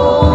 Oh.